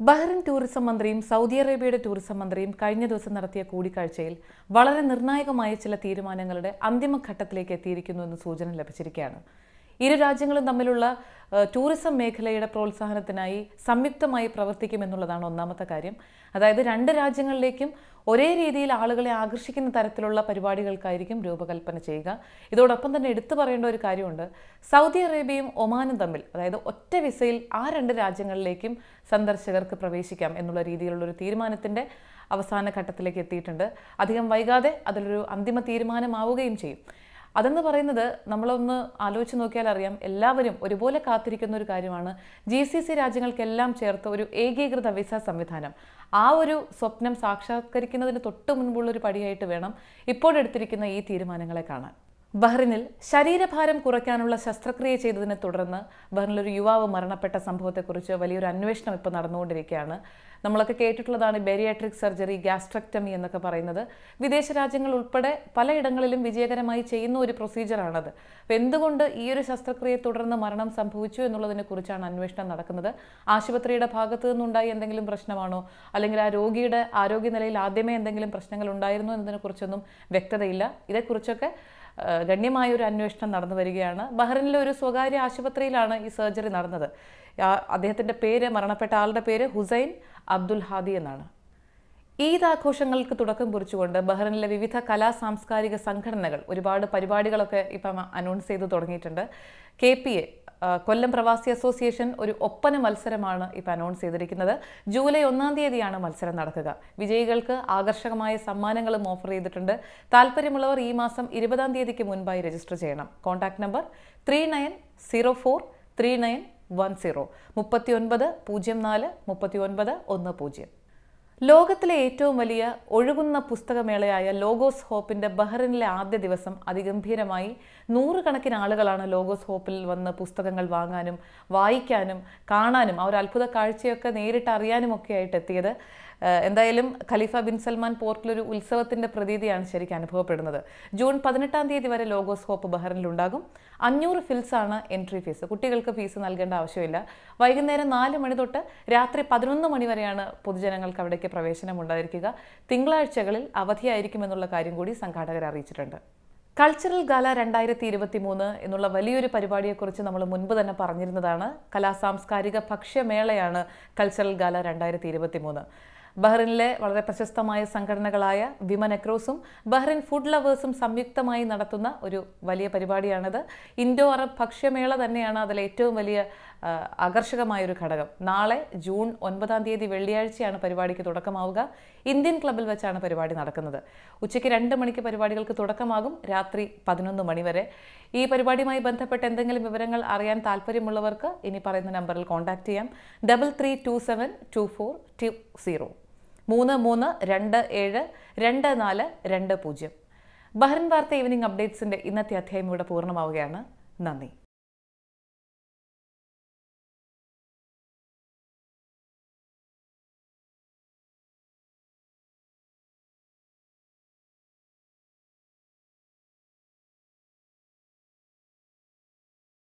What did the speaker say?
Bahrain tourism മന്ത്രിയും Saudi അറേബ്യയുടെ tourism മന്ത്രിയും കഴിഞ്ഞ ദിവസം നടത്തിയ കൂടിക്കാഴ്ചയിൽ വളരെ നിർണായകമായ ചില തീരുമാനങ്ങളുടെ അന്തിമഘട്ടത്തിലേക്ക് എത്തിയിരിക്കുന്നു എന്ന് സൂചന ലഭിച്ചിരിക്കുകയാണ്. ഇരു രാജ്യങ്ങളും തമ്മിലുള്ള ടൂറിസം മേഖലയുടെ പ്രോത്സാഹനത്തിനായി സംയുക്തമായി പ്രവർത്തിക്കുമെന്നുള്ളതാണ് ഒന്നാമത്തെ കാര്യം. അതായത് രണ്ട് രാജ്യങ്ങളിലേക്കും ഒരേ രീതിയിൽ ആളുകളെ ആകർഷിക്കുന്ന തരത്തിലുള്ള പരിപാടികൾക്കായിരിക്കും രൂപകൽപ്പന ചെയ്യുക. ഇതോടൊപ്പം തന്നെ എടുത്തു പറയേണ്ട ഒരു കാര്യമുണ്ട്. സൗദി അറേബ്യയും ഒമാനും തമ്മിൽ അതായത് ഒറ്റ വിസയിൽ ആ രണ്ട് രാജ്യങ്ങളിലേക്കും സന്ദർശകർക്ക് പ്രവേശിക്കാം എന്നുള്ള രീതിയിലുള്ള ഒരു തീരുമാനത്തിന്റെ അവസാന ഘട്ടത്തിലേക്ക് എത്തിയിട്ടുണ്ട്. അധികം വൈകാതെ അതിലൊരു അന്തിമ തീരുമാനമാവുകയും ചെയ്യും. അതെന്ന് പറയുന്നത് നമ്മളൊന്ന് ആലോചിച്ച് നോക്കിയാൽ അറിയാം എല്ലാവരും ഒരുപോലെ കാത്തിരിക്കുന്ന ഒരു കാര്യമാണ് ജി സി സി രാജ്യങ്ങൾക്കെല്ലാം ചേർത്ത് ഒരു ഏകീകൃത വിസ സംവിധാനം. ആ ഒരു സ്വപ്നം സാക്ഷാത്കരിക്കുന്നതിന് തൊട്ട് മുൻപുള്ള ഒരു പടിയായിട്ട് വേണം ഇപ്പോഴെടുത്തിരിക്കുന്ന ഈ തീരുമാനങ്ങളെ കാണാൻ. ബഹ്റിനിൽ ശരീരഭാരം കുറയ്ക്കാനുള്ള ശസ്ത്രക്രിയ ചെയ്തതിനെ തുടർന്ന് ബഹ്റിനിൽ ഒരു യുവാവ് മരണപ്പെട്ട സംഭവത്തെക്കുറിച്ച് വലിയൊരു അന്വേഷണം ഇപ്പോൾ നടന്നുകൊണ്ടിരിക്കുകയാണ്. നമ്മളൊക്കെ കേട്ടിട്ടുള്ളതാണ് ബെരിയാട്രിക് സർജറി ഗ്യാസ്ട്രക്ടമി എന്നൊക്കെ പറയുന്നത്. വിദേശ രാജ്യങ്ങൾ ഉൾപ്പെടെ പലയിടങ്ങളിലും വിജയകരമായി ചെയ്യുന്ന ഒരു പ്രൊസീജിയറാണത് അപ്പോൾ എന്തുകൊണ്ട് ഈ ഒരു ശസ്ത്രക്രിയയെ തുടർന്ന് മരണം സംഭവിച്ചു എന്നുള്ളതിനെ കുറിച്ചാണ് അന്വേഷണം നടക്കുന്നത്. ആശുപത്രിയുടെ ഭാഗത്തു നിന്നുണ്ടായി എന്തെങ്കിലും പ്രശ്നമാണോ? അല്ലെങ്കിൽ ആ രോഗിയുടെ ആരോഗ്യനിലയിൽ ആദ്യമേ എന്തെങ്കിലും പ്രശ്നങ്ങൾ ഉണ്ടായിരുന്നോ എന്നതിനെക്കുറിച്ചൊന്നും വ്യക്തതയില്ല. ഇതേക്കുറിച്ചൊക്കെ ഗണ്യമായ ഒരു അന്വേഷണം നടന്നു വരികയാണ്. ബഹ്റിനിലെ ഒരു സ്വകാര്യ ആശുപത്രിയിലാണ് ഈ സർജറി നടന്നത്. അദ്ദേഹത്തിന്റെ പേര് മരണപ്പെട്ട ആളുടെ പേര് ഹുസൈൻ അബ്ദുൽ ഹാദി എന്നാണ്. ഈദ് ആഘോഷങ്ങൾക്ക് തുടക്കം കുറിച്ചുകൊണ്ട് ബഹ്റിനിലെ വിവിധ കലാ സാംസ്കാരിക സംഘടനകൾ ഒരുപാട് പരിപാടികളൊക്കെ ഇപ്പം അനൗൺസ് ചെയ്തു തുടങ്ങിയിട്ടുണ്ട്. കെ പി എ കൊല്ലം പ്രവാസി അസോസിയേഷൻ ഒരു ഒപ്പന മത്സരമാണ് ഇപ്പോൾ അനൗൺസ് ചെയ്തിരിക്കുന്നത്. ജൂലൈ ഒന്നാം തീയതിയാണ് മത്സരം നടക്കുക. വിജയികൾക്ക് ആകർഷകമായ സമ്മാനങ്ങളും ഓഫർ ചെയ്തിട്ടുണ്ട്. താല്പര്യമുള്ളവർ ഈ മാസം ഇരുപതാം തീയതിക്ക് മുൻപായി രജിസ്റ്റർ ചെയ്യണം. Contact number three nine zero four three nine one zero മുപ്പത്തി ഒൻപത് പൂജ്യം നാല് മുപ്പത്തി ഒൻപത് ഒന്ന് പൂജ്യം. ലോകത്തിലെ ഏറ്റവും വലിയ ഒഴുകുന്ന പുസ്തകമേളയായ ലോഗോസ് ഹോപ്പിന്റെ ബഹ്റിനിലെ ആദ്യ ദിവസം അതിഗംഭീരമായി നൂറുകണക്കിന് ആളുകളാണ് ലോഗോസ് ഹോപ്പിൽ വന്ന് പുസ്തകങ്ങൾ വാങ്ങാനും വായിക്കാനും കാണാനും ആ ഒരു അത്ഭുത കാഴ്ചയൊക്കെ നേരിട്ട് അറിയാനും ഒക്കെ ആയിട്ട് എത്തിയത്. എന്തായാലും ഖലീഫ ബിൻ സൽമാൻ പോർട്ടിലൊരു ഉത്സവത്തിന്റെ പ്രതീതിയാണ് ശരിക്കും അനുഭവപ്പെടുന്നത്. ജൂൺ പതിനെട്ടാം തീയതി വരെ ലോഗോസ് ഹോപ്പ് ബഹ്റിനിലുണ്ടാകും. അഞ്ഞൂറ് ആണ് എൻട്രി ഫീസ്. കുട്ടികൾക്ക് ഫീസ് നൽകേണ്ട ആവശ്യമില്ല. വൈകുന്നേരം നാല് മണി തൊട്ട് രാത്രി പതിനൊന്ന് മണി വരെയാണ് പൊതുജനങ്ങൾക്ക് അവിടേക്ക് പ്രവേശനം ഉണ്ടായിരിക്കുക. തിങ്കളാഴ്ചകളിൽ അവധിയായിരിക്കും എന്നുള്ള കാര്യം കൂടി സംഘാടകർ അറിയിച്ചിട്ടുണ്ട്. കൾച്ചറൽ ഗാല രണ്ടായിരത്തി ഇരുപത്തി മൂന്ന് എന്നുള്ള വലിയൊരു പരിപാടിയെക്കുറിച്ച് നമ്മൾ മുൻപ് തന്നെ പറഞ്ഞിരുന്നതാണ്. കലാ സാംസ്കാരിക ഭക്ഷ്യമേളയാണ് കൾച്ചറൽ ഗാല രണ്ടായിരത്തി ഇരുപത്തി മൂന്ന് ബഹ്റിനിലെ വളരെ പ്രശസ്തമായ സംഘടനകളായ വിമൻ അക്രോസും ബഹ്റിൻ ഫുഡ് ലവേഴ്സും സംയുക്തമായി നടത്തുന്ന ഒരു വലിയ പരിപാടിയാണിത്. ഇൻഡോ അറബ് ഭക്ഷ്യമേള തന്നെയാണ് അതിൽ ഏറ്റവും വലിയ ആകർഷകമായൊരു ഘടകം. നാളെ ജൂൺ ഒൻപതാം തീയതി വെള്ളിയാഴ്ചയാണ് പരിപാടിക്ക് തുടക്കമാവുക. ഇന്ത്യൻ ക്ലബിൽ വെച്ചാണ് പരിപാടി നടക്കുന്നത്. ഉച്ചയ്ക്ക് രണ്ട് മണിക്ക് പരിപാടികൾക്ക് തുടക്കമാകും. രാത്രി പതിനൊന്ന് മണിവരെ ഈ പരിപാടിയുമായി ബന്ധപ്പെട്ട് എന്തെങ്കിലും വിവരങ്ങൾ അറിയാൻ താല്പര്യമുള്ളവർക്ക് ഇനി പറയുന്ന നമ്പറിൽ കോൺടാക്ട് ചെയ്യാം. Double three two seven two four two zero. മൂന്ന് മൂന്ന് രണ്ട് ഏഴ് രണ്ട് നാല് രണ്ട് പൂജ്യം. ബഹ്റിൻ വാർത്ത ഈവനിംഗ് അപ്ഡേറ്റ്സിന്റെ ഇന്നത്തെ അധ്യായം ഇവിടെ പൂർണമാവുകയാണ്. നന്ദി.